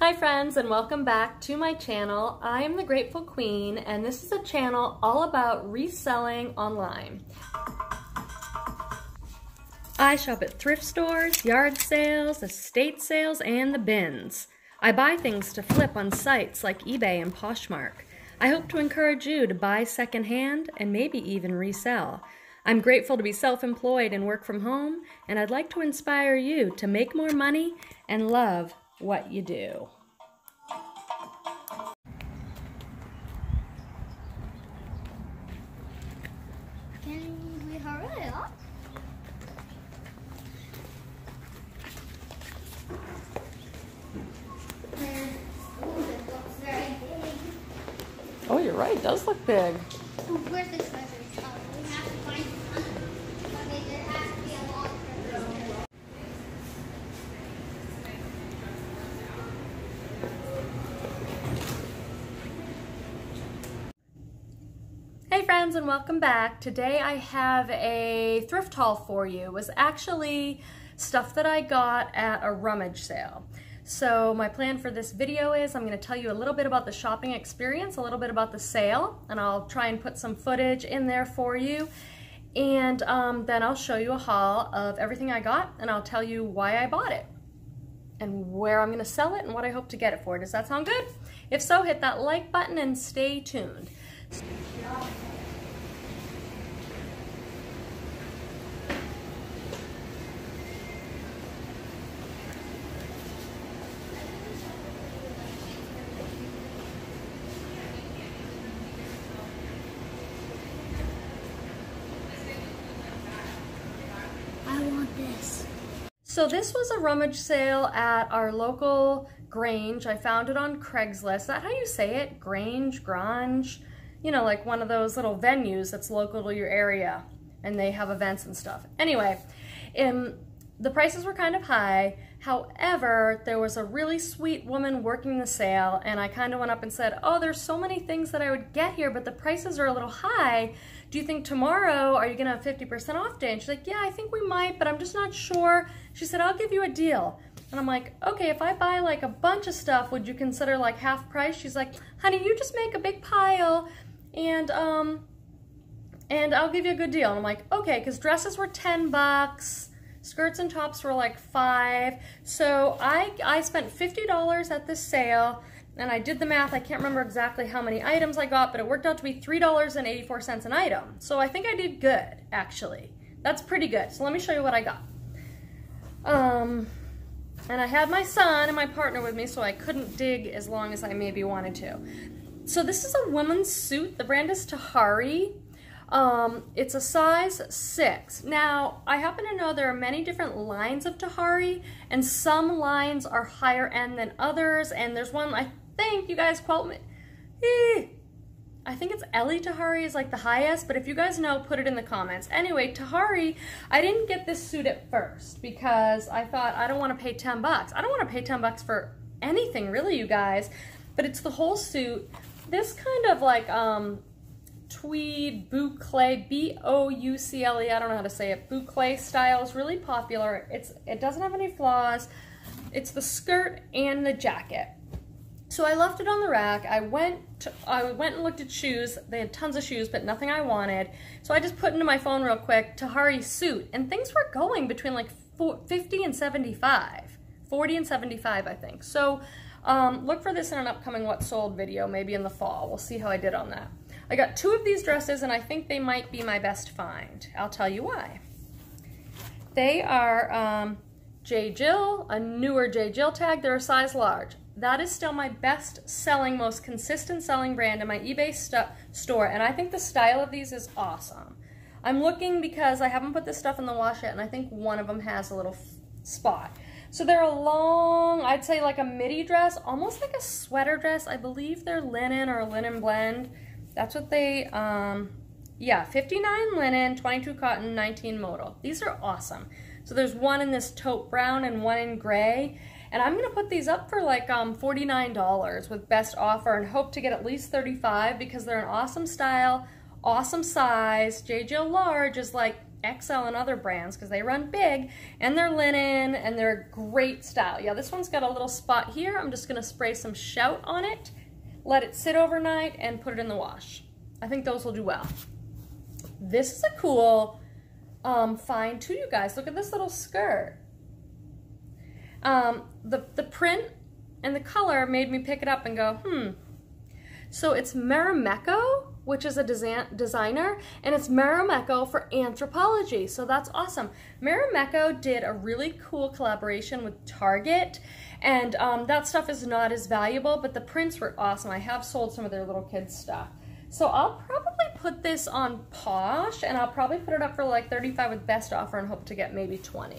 Hi friends and welcome back to my channel. I am the Grateful Queen and this is a channel all about reselling online. I shop at thrift stores, yard sales, estate sales, and the bins. I buy things to flip on sites like eBay and Poshmark. I hope to encourage you to buy secondhand and maybe even resell. I'm grateful to be self-employed and work from home, and I'd like to inspire you to make more money and love what you do. Can we hurry up? Ooh, this looks very big. Oh, you're right. It does look big. Where's the treasure? Oh, we have to find some. Okay, there has to be a long treasure. Hey friends and welcome back. Today I have a thrift haul for you. It was actually stuff that I got at a rummage sale. So my plan for this video is I'm going to tell you a little bit about the shopping experience, a little bit about the sale, and I'll try and put some footage in there for you. And um, then I'll show you a haul of everything I got and I'll tell you why I bought it and where I'm going to sell it and what I hope to get it for. Does that sound good? If so, hit that like button and stay tuned. This. So this was a rummage sale at our local Grange. I found it on Craigslist. Is that how you say it? Grange, Grange? You know, like one of those little venues that's local to your area and they have events and stuff. Anyway, um, the prices were kind of high. However, there was a really sweet woman working the sale and I kind of went up and said, oh, there's so many things that I would get here, but the prices are a little high. Do you think tomorrow, are you gonna have 50% off day? And she's like, yeah, I think we might, but I'm just not sure. She said, I'll give you a deal. And I'm like, okay, if I buy like a bunch of stuff, would you consider like half price? She's like, honey, you just make a big pile and um, and I'll give you a good deal. And I'm like, okay, because dresses were 10 bucks, skirts and tops were like five. So I, I spent $50 at this sale and I did the math. I can't remember exactly how many items I got, but it worked out to be $3.84 an item. So I think I did good, actually. That's pretty good. So let me show you what I got. Um, and I had my son and my partner with me, so I couldn't dig as long as I maybe wanted to. So this is a woman's suit. The brand is Tahari. Um, it's a size six. Now, I happen to know there are many different lines of Tahari, and some lines are higher end than others, and there's one, I think, you guys quote me, I think it's Elie Tahari is like the highest, but if you guys know, put it in the comments. Anyway, Tahari, I didn't get this suit at first because I thought I don't want to pay 10 bucks. I don't want to pay 10 bucks for anything really, you guys, but it's the whole suit. This kind of like um, tweed boucle, B-O-U-C-L-E, I don't know how to say it, boucle style is really popular. It's It doesn't have any flaws. It's the skirt and the jacket. So I left it on the rack. I went to, I went and looked at shoes. They had tons of shoes, but nothing I wanted. So I just put into my phone real quick, Tahari suit, and things were going between like 50 and 75. 40 and 75, I think. So um, look for this in an upcoming What Sold video, maybe in the fall. We'll see how I did on that. I got two of these dresses, and I think they might be my best find. I'll tell you why. They are um, J. Jill, a newer J. Jill tag. They're a size large. That is still my best selling, most consistent selling brand in my eBay store, and I think the style of these is awesome. I'm looking because I haven't put this stuff in the wash yet, and I think one of them has a little spot. So they're a long, I'd say like a midi dress, almost like a sweater dress. I believe they're linen or a linen blend. That's what they, um, yeah, 59 linen, 22 cotton, 19 modal. These are awesome. So there's one in this taupe brown and one in gray. And I'm gonna put these up for like um, $49 with best offer and hope to get at least 35 because they're an awesome style, awesome size. J. Jill large is like XL and other brands because they run big and they're linen and they're great style. Yeah, this one's got a little spot here. I'm just gonna spray some Shout on it, let it sit overnight and put it in the wash. I think those will do well. This is a cool um, find too, you guys. Look at this little skirt. Um, the, the print and the color made me pick it up and go, hmm. So it's Marimekko, which is a design designer, and it's Marimekko for Anthropologie. So that's awesome. Marimekko did a really cool collaboration with Target, and um, that stuff is not as valuable, but the prints were awesome. I have sold some of their little kids stuff. So I'll probably put this on Posh, and I'll probably put it up for like 35 with best offer and hope to get maybe 20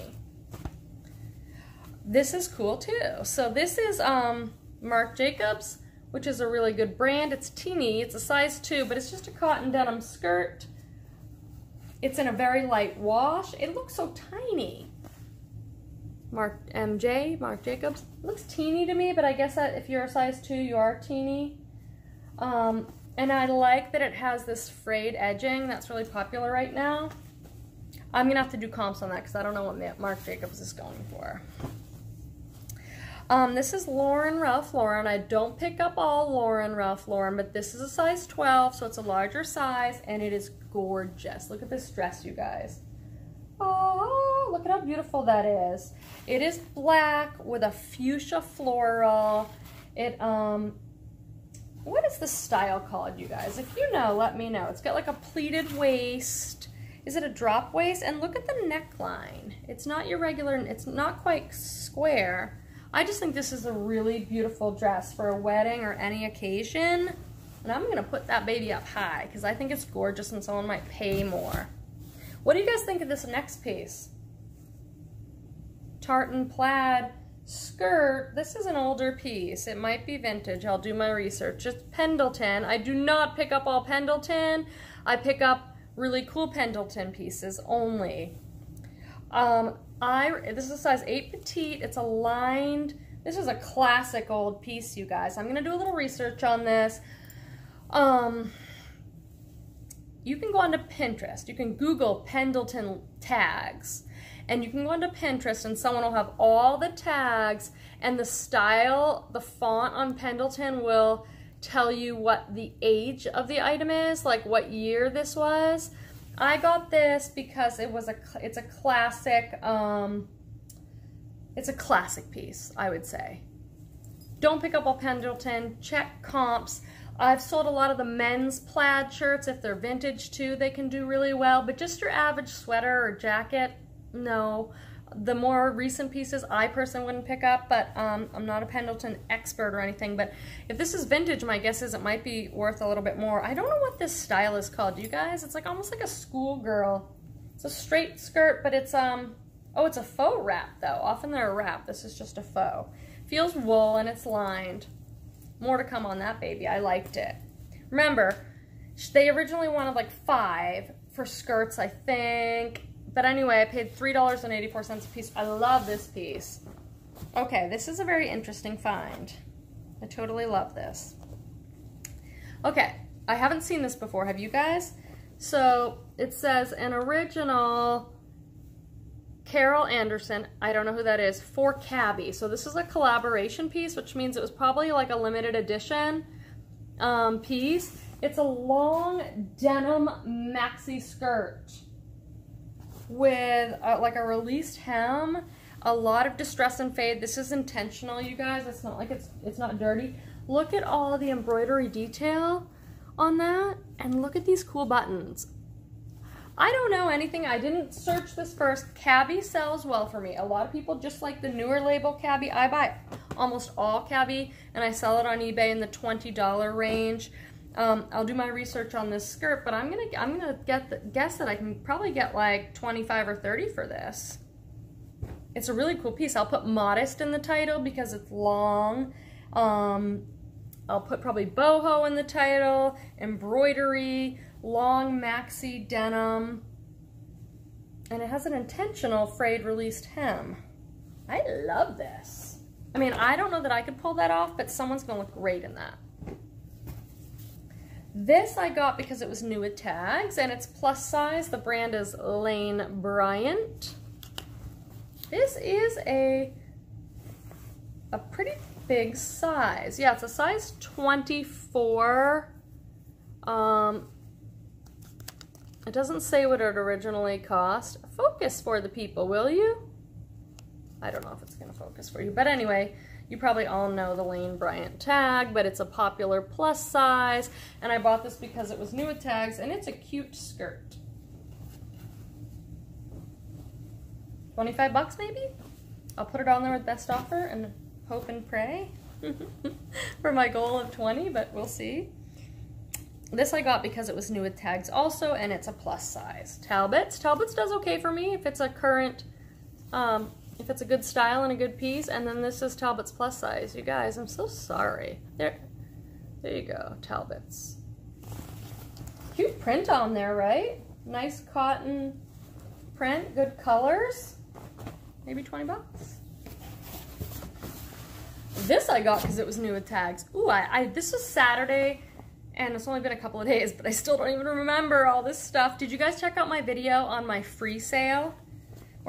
this is cool too. So this is um, Marc Jacobs, which is a really good brand. It's teeny, it's a size two, but it's just a cotton denim skirt. It's in a very light wash. It looks so tiny. Marc MJ, Marc Jacobs. Looks teeny to me, but I guess that if you're a size two, you are teeny. Um, and I like that it has this frayed edging. That's really popular right now. I'm gonna have to do comps on that because I don't know what Marc Jacobs is going for. Um, this is Lauren Ralph Lauren. I don't pick up all Lauren Ralph Lauren, but this is a size 12, so it's a larger size, and it is gorgeous. Look at this dress, you guys. Oh, look at how beautiful that is. It is black with a fuchsia floral. It, um, what is the style called, you guys? If you know, let me know. It's got like a pleated waist. Is it a drop waist? And look at the neckline. It's not your regular, it's not quite square I just think this is a really beautiful dress for a wedding or any occasion. And I'm gonna put that baby up high because I think it's gorgeous and someone might pay more. What do you guys think of this next piece? Tartan plaid skirt. This is an older piece. It might be vintage. I'll do my research. It's Pendleton. I do not pick up all Pendleton. I pick up really cool Pendleton pieces only. Um, I this is a size 8 petite. It's a lined. This is a classic old piece, you guys. I'm gonna do a little research on this. Um, you can go onto Pinterest. You can Google Pendleton tags. And you can go onto Pinterest and someone will have all the tags and the style, the font on Pendleton will tell you what the age of the item is, like what year this was. I got this because it was a it's a classic um, it's a classic piece, I would say. Don't pick up a Pendleton, check comps. I've sold a lot of the men's plaid shirts. If they're vintage too, they can do really well. But just your average sweater or jacket, no the more recent pieces I personally wouldn't pick up, but um, I'm not a Pendleton expert or anything. But if this is vintage, my guess is it might be worth a little bit more. I don't know what this style is called. You guys? It's like almost like a schoolgirl. It's a straight skirt, but it's, um, oh, it's a faux wrap though. Often they're a wrap. This is just a faux. Feels wool and it's lined. More to come on that baby. I liked it. Remember, they originally wanted like five for skirts, I think. But anyway, I paid $3.84 a piece. I love this piece. Okay, this is a very interesting find. I totally love this. Okay, I haven't seen this before. Have you guys? So it says an original Carol Anderson, I don't know who that is, for Cabi. So this is a collaboration piece, which means it was probably like a limited edition um, piece. It's a long denim maxi skirt with uh, like a released hem, a lot of distress and fade. This is intentional, you guys. It's not like it's, it's not dirty. Look at all the embroidery detail on that and look at these cool buttons. I don't know anything. I didn't search this first. Cabi sells well for me. A lot of people just like the newer label Cabi. I buy almost all Cabi and I sell it on eBay in the $20 range. Um, I'll do my research on this skirt, but I'm gonna I'm gonna get the, guess that I can probably get like 25 or 30 for this. It's a really cool piece. I'll put modest in the title because it's long. Um, I'll put probably boho in the title, embroidery, long maxi denim, and it has an intentional frayed released hem. I love this. I mean, I don't know that I could pull that off, but someone's gonna look great in that. This I got because it was new with tags and it's plus size. The brand is Lane Bryant. This is a, a pretty big size. Yeah, it's a size 24. Um, it doesn't say what it originally cost. Focus for the people, will you? I don't know if it's going to focus for you. But anyway, you probably all know the Lane Bryant tag, but it's a popular plus size. And I bought this because it was new with tags, and it's a cute skirt. 25 bucks maybe? I'll put it on there with best offer and hope and pray for my goal of 20, but we'll see. This I got because it was new with tags also, and it's a plus size. Talbots. Talbots does okay for me if it's a current um, if it's a good style and a good piece. And then this is Talbot's plus size. You guys, I'm so sorry. There, there you go, Talbot's. Cute print on there, right? Nice cotton print, good colors. Maybe 20 bucks. This I got because it was new with tags. Ooh, I, I this was Saturday and it's only been a couple of days, but I still don't even remember all this stuff. Did you guys check out my video on my free sale?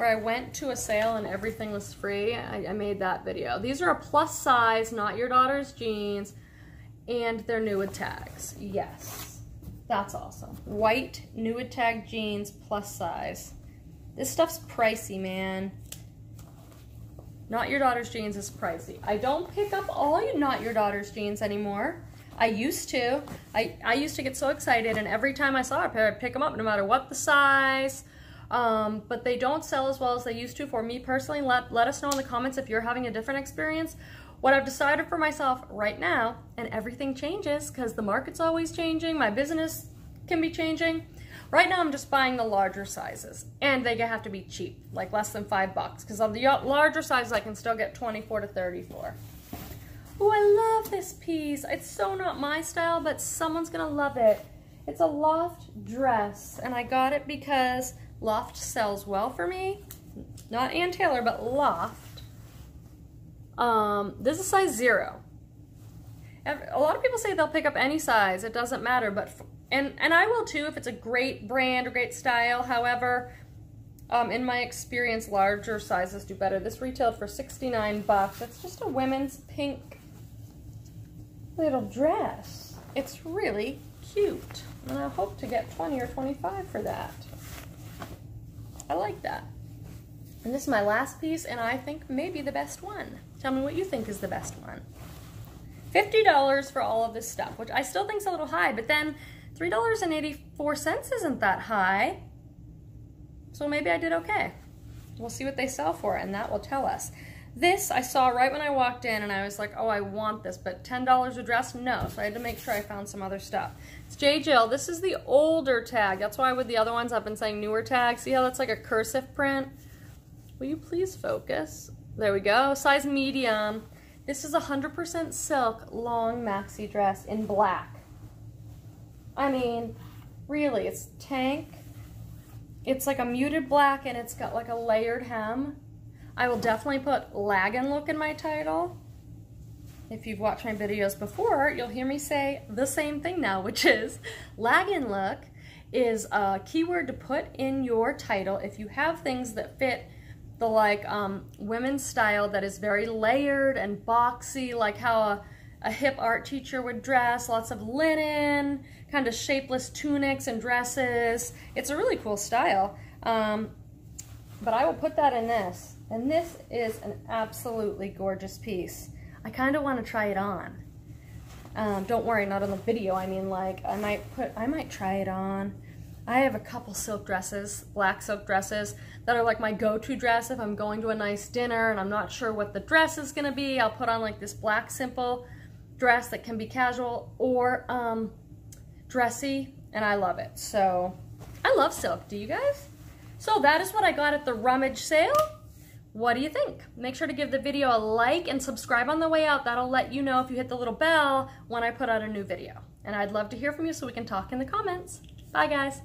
Where I went to a sale and everything was free. I, I, made that video. These are a plus size, not your daughter's jeans, and they're new with tags. Yes, that's awesome. White new with tag jeans plus size. This stuff's pricey, man. Not your daughter's jeans is pricey. I don't pick up all you not your daughter's jeans anymore. I used to. I, I used to get so excited and every time I saw a pair, I'd pick them up no matter what the size, um, but they don't sell as well as they used to. For me personally, let, let us know in the comments if you're having a different experience. What I've decided for myself right now, and everything changes because the market's always changing, my business can be changing. Right now I'm just buying the larger sizes and they have to be cheap, like less than five bucks because on the larger sizes I can still get 24 to 34. Oh, I love this piece. It's so not my style, but someone's gonna love it. It's a loft dress and I got it because Loft sells well for me. Not Ann Taylor, but Loft. Um, this is size zero. A lot of people say they'll pick up any size. It doesn't matter, but and and I will too if it's a great brand or great style. However, um, in my experience, larger sizes do better. This retailed for 69 bucks. It's just a women's pink little dress. It's really cute. And I hope to get 20 or 25 for that. I like that. And this is my last piece, and I think maybe the best one. Tell me what you think is the best one. $50 for all of this stuff, which I still think is a little high, but then $3.84 isn't that high. So maybe I did okay. We'll see what they sell for, and that will tell us. This I saw right when I walked in and I was like, oh, I want this, but $10 a dress? No. So I had to make sure I found some other stuff. It's J. Jill. This is the older tag. That's why with the other ones I've been saying newer tag. See how that's like a cursive print? Will you please focus? There we go. Size medium. This is 100% silk long maxi dress in black. I mean, really, it's tank. It's like a muted black and it's got like a layered hem. I will definitely put Lagenlook in my title. If you've watched my videos before, you'll hear me say the same thing now, which is Lagenlook is a keyword to put in your title if you have things that fit the like um, women's style that is very layered and boxy, like how a, a hip art teacher would dress, lots of linen, kind of shapeless tunics and dresses. It's a really cool style. Um, but I will put that in this. And this is an absolutely gorgeous piece. I kind of want to try it on. Um, don't worry, not on the video. I mean, like, I might put, I might try it on. I have a couple silk dresses, black silk dresses, that are like my go-to dress if I'm going to a nice dinner and I'm not sure what the dress is going to be. I'll put on like this black simple dress that can be casual or um, dressy, and I love it. So, I love silk. Do you guys? So that is what I got at the rummage sale. What do you think? Make sure to give the video a like and subscribe on the way out. That'll let you know if you hit the little bell when I put out a new video. And I'd love to hear from you so we can talk in the comments. Bye guys.